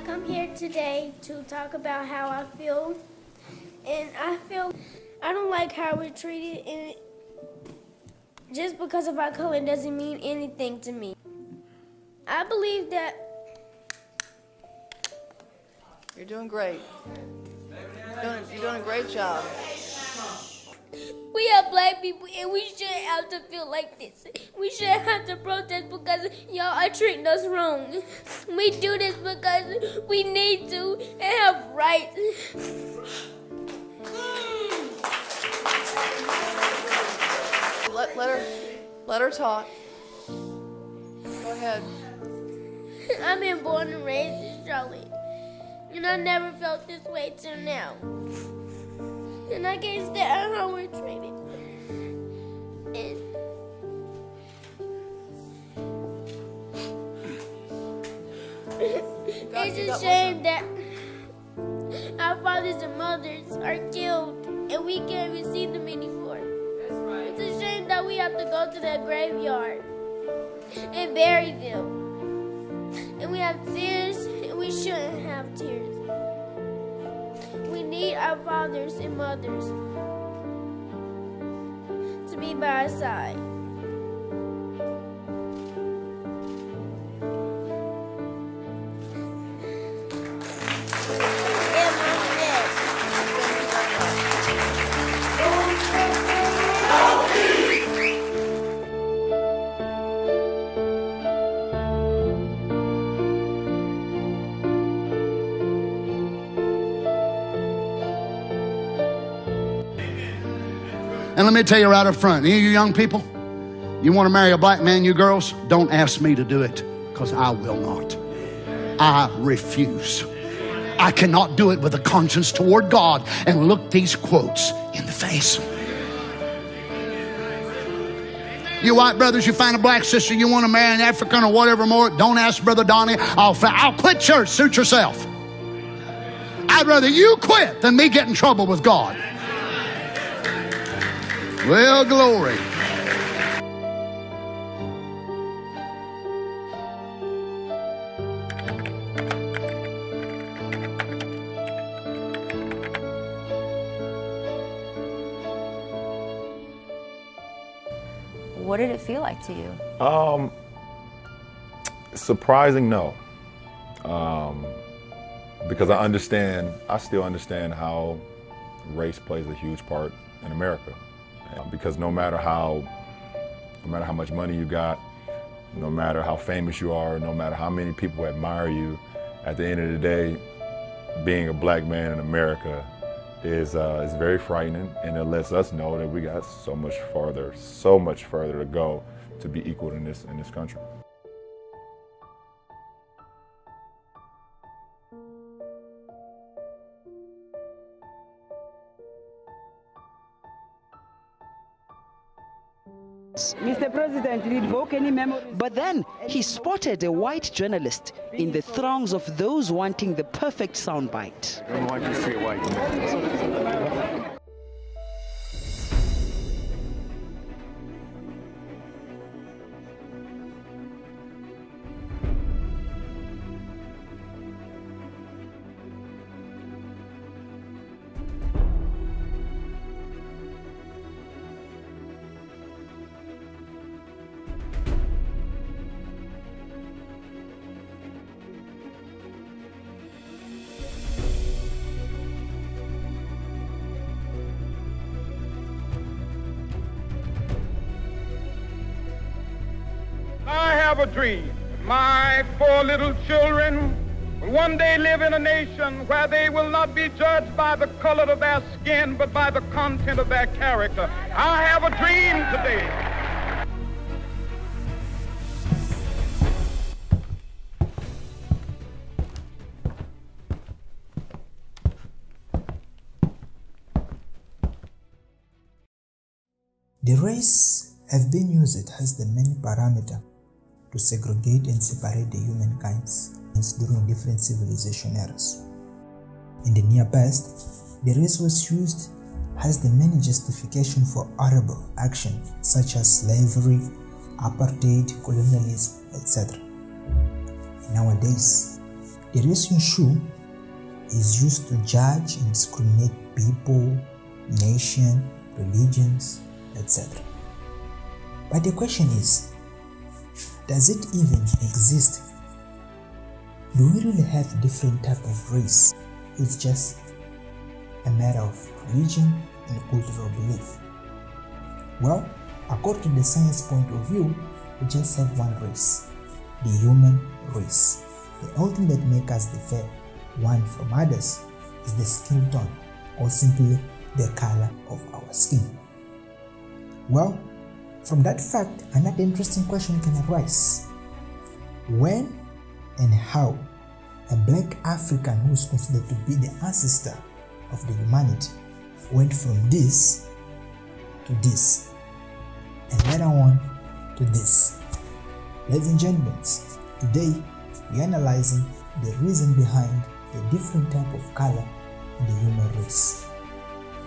I come here today to talk about how I feel. And I feel I don't like how we're treated and just because of our color doesn't mean anything to me. I believe that You're doing great. You're doing, you're doing a great job. We are black people and we shouldn't have to feel like this. We shouldn't have to protest because y'all are treating us wrong. We do this because we need to and have rights. Let, let her let her talk. Go ahead. I've been born and raised in Charlotte. And I never felt this way till now. And I can't stand how we're treated. Got- it's a shame that our fathers and mothers are killed and we can't even see them anymore. It's a shame that we have to go to the graveyard and bury them. And we have tears, and we shouldn't have tears. We need our fathers and mothers to be by our side. Let me tell you right up front, any of you young people, you want to marry a black man, you girls, don't ask me to do it because I will not. I refuse. I cannot do it with a conscience toward God and look these quotes in the face. You white brothers, you find a black sister, you want to marry an African or whatever more, don't ask Brother Donnie. I'll, I'll quit church, suit yourself. I'd rather you quit than me get in trouble with God. Well, glory. What did it feel like to you? Um, surprising, no. Um, because I understand, I still understand how race plays a huge part in America. Uh, Because no matter how, no matter how much money you got, no matter how famous you are, no matter how many people admire you, at the end of the day, being a black man in America is uh, is very frightening, and it lets us know that we got so much farther, so much further to go to be equal in this in this country. Mr. President, did invoke any memories? But then he spotted a white journalist in the throngs of those wanting the perfect soundbite. don't want to see a white man. Have a dream. My four little children will one day live in a nation where they will not be judged by the color of their skin, but by the content of their character. I have a dream today. The race have been used as the main parameter to segregate and separate the humankinds during different civilization eras. In the near past, the race was used as the main justification for horrible action such as slavery, apartheid, colonialism, etc. Nowadays, The race issue is used to judge and discriminate people, nation, religions, etc. But the question is, does it even exist? Do we really have different type of race? It's just a matter of religion and cultural belief. Well, according to the science point of view, we just have one race, the human race. The only thing that makes us differ one from others is the skin tone or simply the color of our skin. Well, from that fact, another interesting question can arise. When and how a black African who is considered to be the ancestor of the humanity went from this to this and later on to this. Ladies and gentlemen, today we are analyzing the reason behind the different type of color in the human race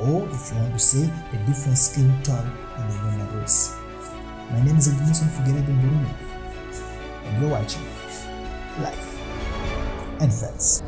or if you want to say the different skin tone in the human race. My name is Edmondson Figueiredo Bruno and you're watching Life. And Facts.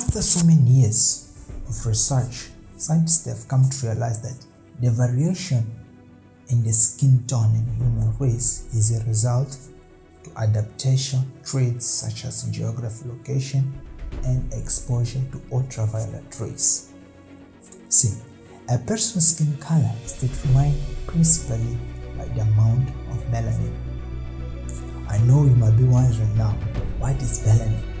After so many years of research, scientists have come to realize that the variation in the skin tone in human race is a result to adaptation traits such as geography location and exposure to ultraviolet rays. See, a person's skin color is determined principally by the amount of melanin. I know you might be wondering now, what is melanin?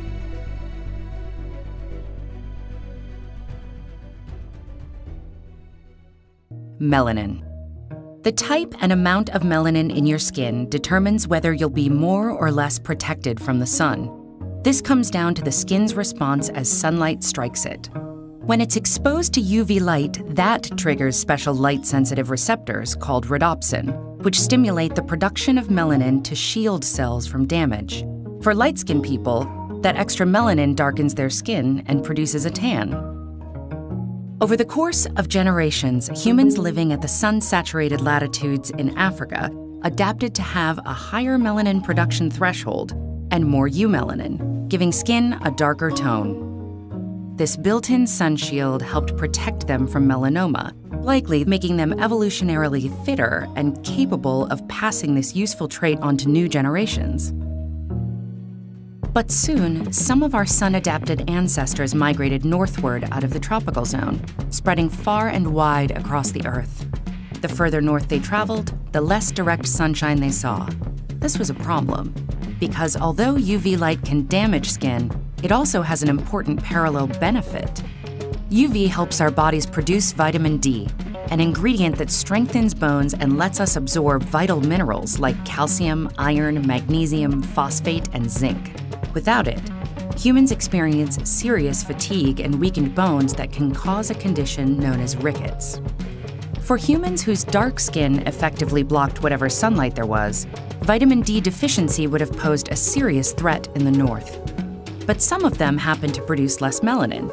Melanin. The type and amount of melanin in your skin determines whether you'll be more or less protected from the sun. This comes down to the skin's response as sunlight strikes it. When it's exposed to UV light, that triggers special light sensitive receptors called rhodopsin, which stimulate the production of melanin to shield cells from damage. For light skinned people, that extra melanin darkens their skin and produces a tan. Over the course of generations, humans living at the sun saturated latitudes in Africa adapted to have a higher melanin production threshold and more eumelanin, giving skin a darker tone. This built in sun shield helped protect them from melanoma, likely making them evolutionarily fitter and capable of passing this useful trait on to new generations. But soon, some of our sun adapted ancestors migrated northward out of the tropical zone, spreading far and wide across the Earth. The further north they traveled, the less direct sunshine they saw. This was a problem, because although UV light can damage skin, it also has an important parallel benefit. UV helps our bodies produce vitamin D, an ingredient that strengthens bones and lets us absorb vital minerals like calcium, iron, magnesium, phosphate, and zinc. Without it, humans experience serious fatigue and weakened bones that can cause a condition known as rickets. For humans whose dark skin effectively blocked whatever sunlight there was, vitamin D deficiency would have posed a serious threat in the north. But some of them happened to produce less melanin.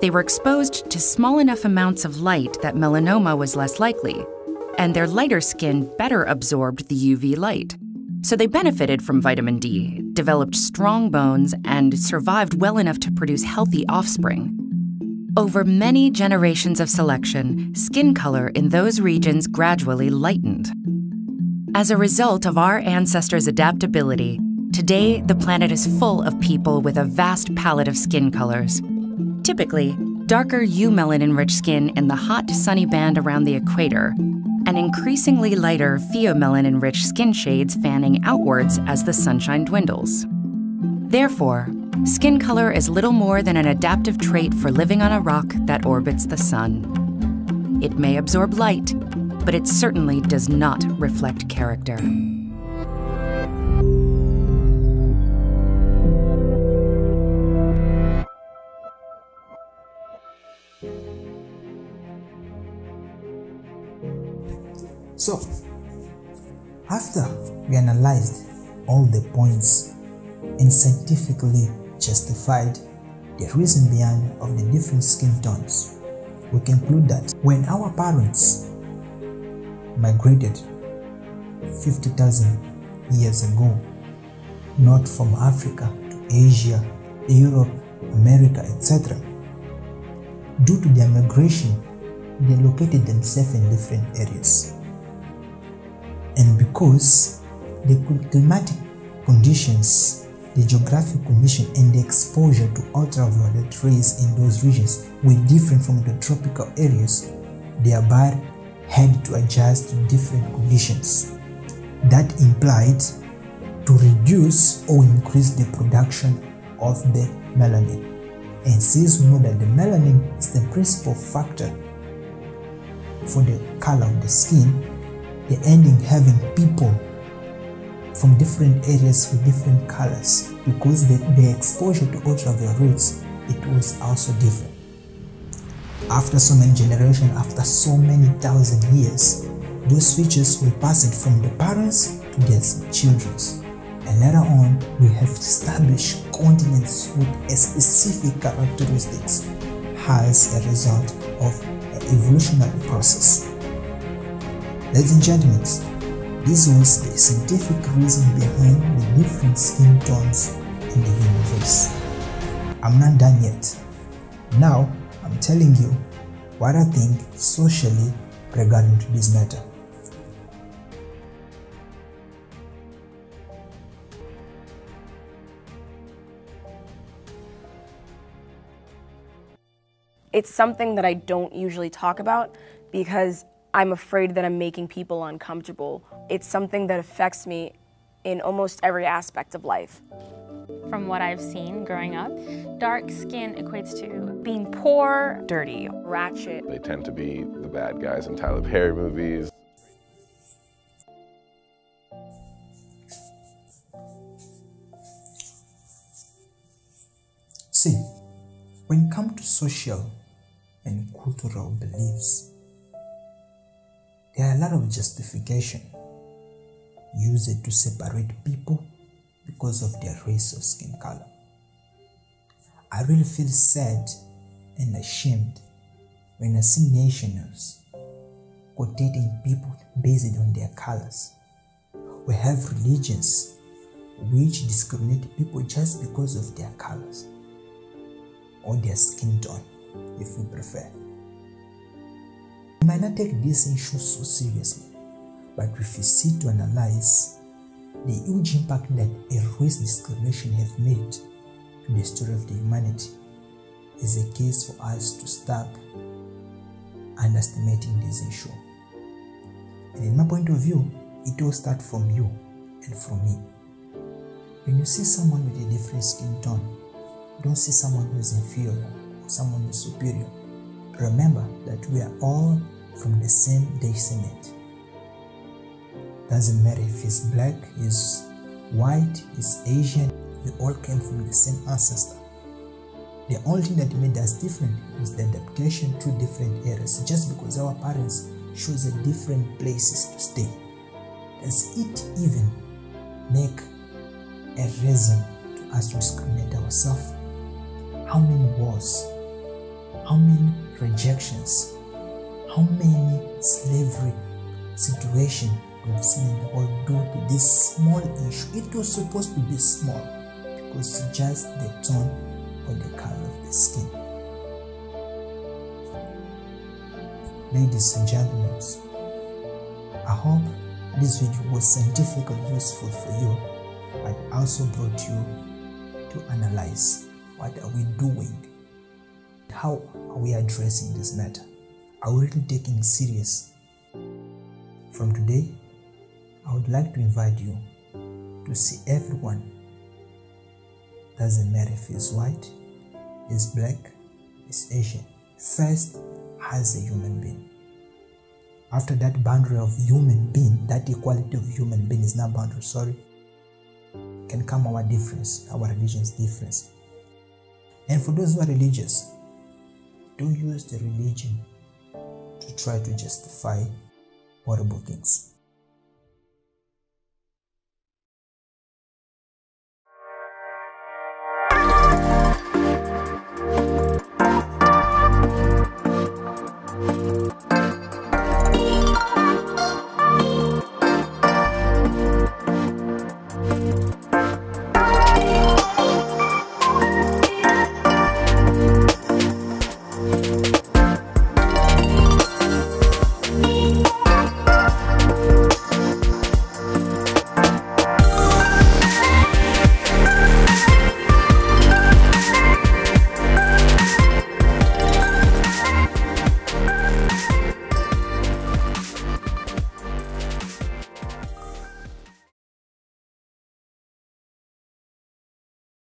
They were exposed to small enough amounts of light that melanoma was less likely, and their lighter skin better absorbed the UV light. So they benefited from vitamin D, developed strong bones, and survived well enough to produce healthy offspring. Over many generations of selection, skin color in those regions gradually lightened. As a result of our ancestors' adaptability, today the planet is full of people with a vast palette of skin colors. Typically, darker eumelanin rich skin in the hot, sunny band around the equator and increasingly lighter pheomelanin rich skin shades fanning outwards as the sunshine dwindles. Therefore, skin color is little more than an adaptive trait for living on a rock that orbits the sun. It may absorb light, but it certainly does not reflect character. So, after we analyzed all the points and scientifically justified the reason behind of the different skin tones, we conclude that when our parents migrated 50,000 years ago, not from Africa to Asia, Europe, America, etc., due to their migration, they located themselves in different areas and because the climatic conditions, the geographic condition, and the exposure to ultraviolet rays in those regions were different from the tropical areas, their body had to adjust to different conditions. That implied to reduce or increase the production of the melanin. And since we know that the melanin is the principal factor for the color of the skin, they ending having people from different areas with different colors because the, the exposure to ultraviolets it was also different. After so many generations, after so many thousand years, those features were passed from the parents to their children. And later on, we have established continents with a specific characteristics as a result of an evolutionary process. Ladies and gentlemen, this was the scientific reason behind the different skin tones in the universe. I'm not done yet. Now, I'm telling you what I think socially regarding to this matter. It's something that I don't usually talk about because I'm afraid that I'm making people uncomfortable. It's something that affects me in almost every aspect of life. From what I've seen growing up, dark skin equates to being poor, dirty, ratchet. They tend to be the bad guys in Tyler Perry movies. See, when it comes to social and cultural beliefs, there are a lot of justification used to separate people because of their race or skin color. I really feel sad and ashamed when I see nationals quotating people based on their colors. We have religions which discriminate people just because of their colors or their skin tone, if we prefer. Might not take this issue so seriously, but if we sit to analyze the huge impact that a race discrimination have made to the story of the humanity is a case for us to stop underestimating this issue. And in my point of view, it all starts from you and from me. When you see someone with a different skin tone, don't see someone who is inferior or someone who is superior remember that we are all from the same descent. Doesn't matter if he's black, he's white, he's Asian, we all came from the same ancestor. The only thing that made us different is the adaptation to different areas. Just because our parents chose a different places to stay, does it even make a reason to us to discriminate ourselves? How many wars? How many rejections? How many slavery situations we've seen in the world due to this small issue? It was supposed to be small because it's just the tone or the color of the skin. Ladies and gentlemen, I hope this video was scientifically useful for you, but also brought you to analyze what are we doing? How are we addressing this matter? Are really taking serious? From today, I would like to invite you to see everyone. Doesn't matter if he's white, is black, is Asian. First, as a human being. After that boundary of human being, that equality of human being is not boundary, sorry, can come our difference, our religion's difference. And for those who are religious, do use the religion try to justify horrible things.